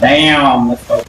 Damn, let's go.